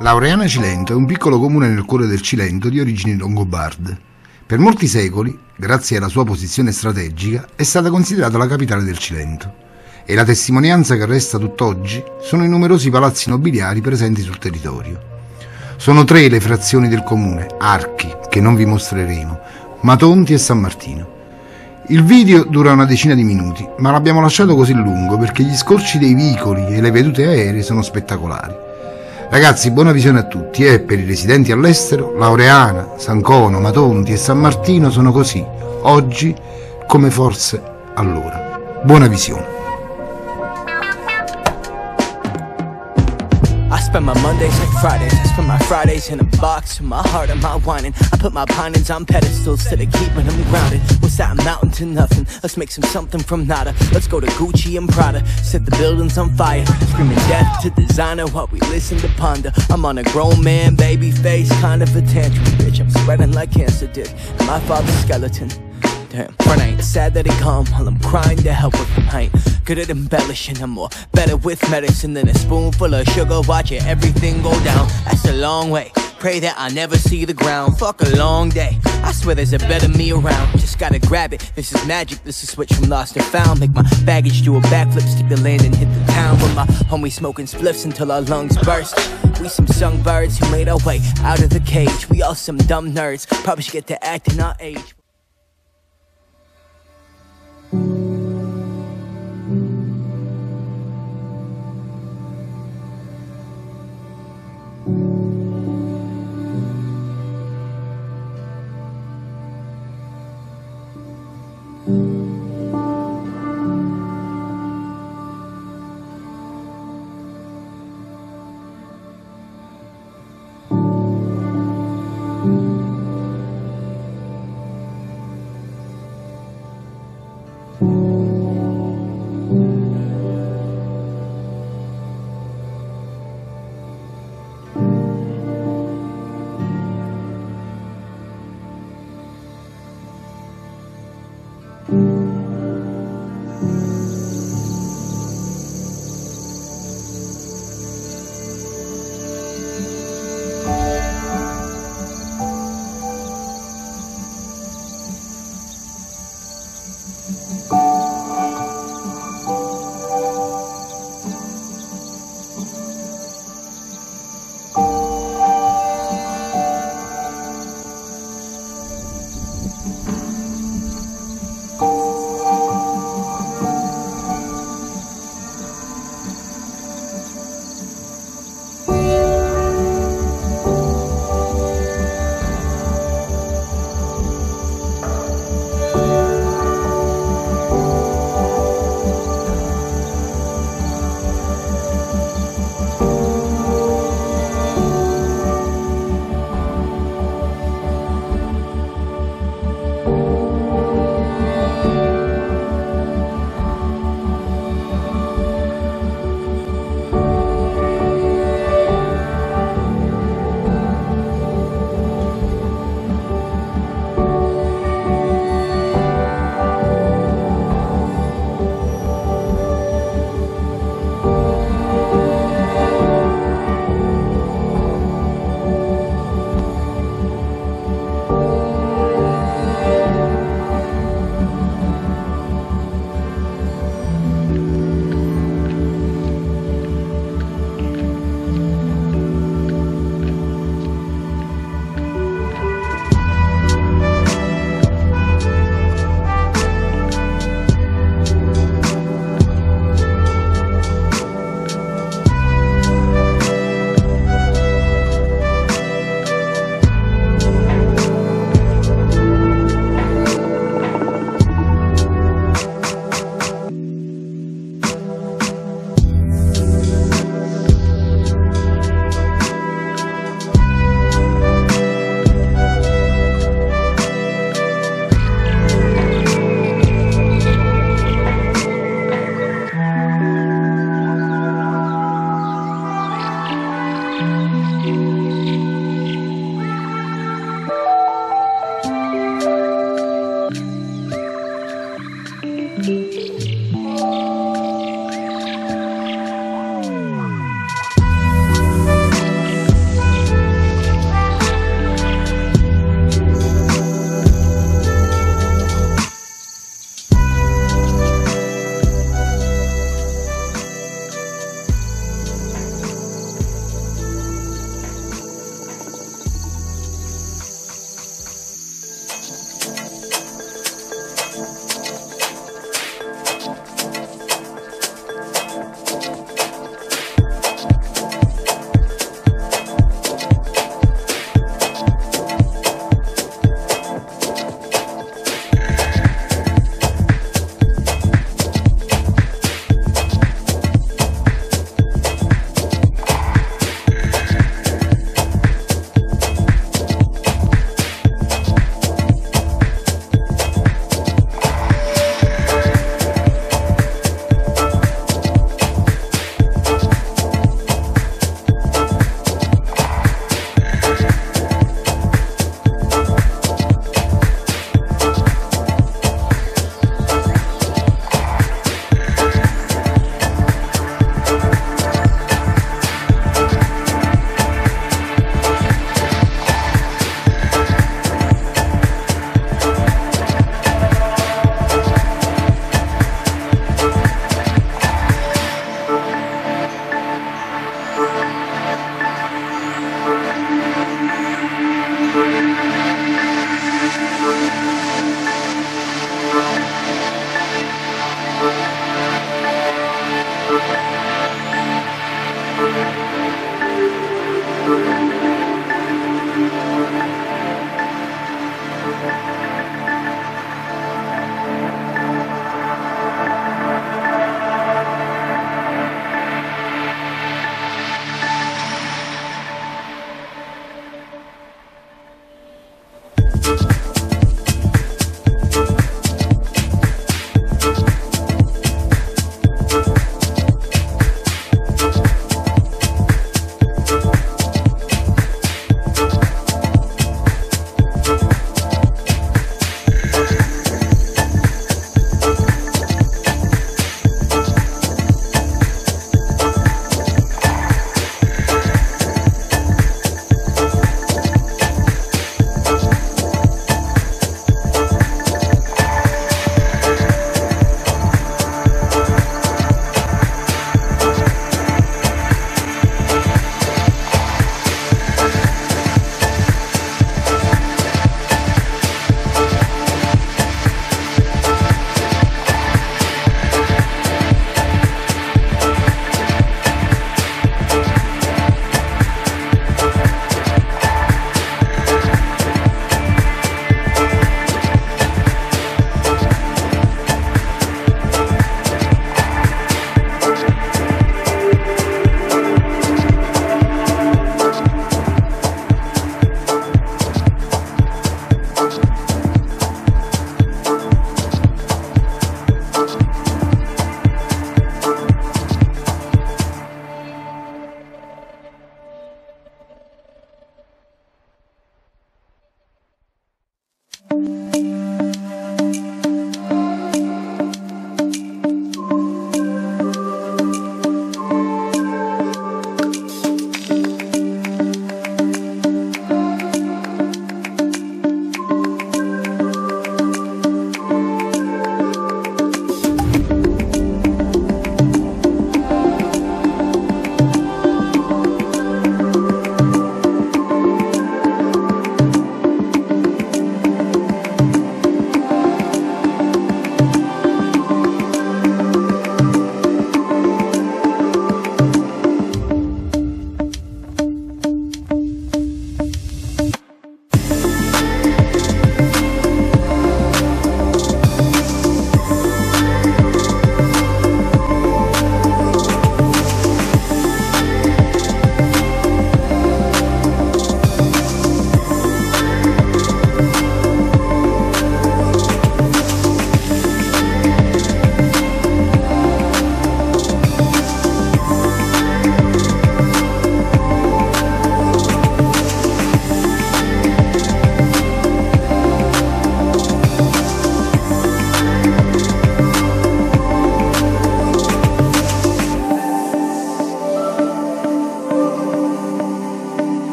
Laureana Cilento è un piccolo comune nel cuore del Cilento di origini longobarde. Per molti secoli, grazie alla sua posizione strategica, è stata considerata la capitale del Cilento. E la testimonianza che resta tutt'oggi sono i numerosi palazzi nobiliari presenti sul territorio. Sono tre le frazioni del comune, archi, che non vi mostreremo, Matonti e San Martino. Il video dura una decina di minuti, ma l'abbiamo lasciato così lungo perché gli scorci dei vicoli e le vedute aeree sono spettacolari. Ragazzi, buona visione a tutti e per i residenti all'estero, Laureana, Sancono, Matonti e San Martino sono così, oggi come forse allora. Buona visione. Spend my Mondays like Fridays. I spend my Fridays in a box with my heart and my whining. I put my pinings on pedestals to the keeping them grounded. What's that mountain to nothing? Let's make some something from nada. Let's go to Gucci and Prada. Set the buildings on fire. Screaming death to designer while we listen to ponder. I'm on a grown man, baby face, kind of a tantrum, bitch. I'm spreading like cancer did. And my father's skeleton. Damn, I ain't sad that he come while I'm crying to help with him. I ain't good at embellishing, I'm more better with medicine than a spoonful of sugar. Watching everything go down, that's a long way. Pray that I never see the ground. Fuck a long day. I swear there's a better me around. Just gotta grab it. This is magic. This is switch from lost and found. Make my baggage do a backflip, stick the land and hit the town. With my homie smoking spliffs until our lungs burst. We some young birds who made our way out of the cage. We all some dumb nerds. Probably should get to acting our age.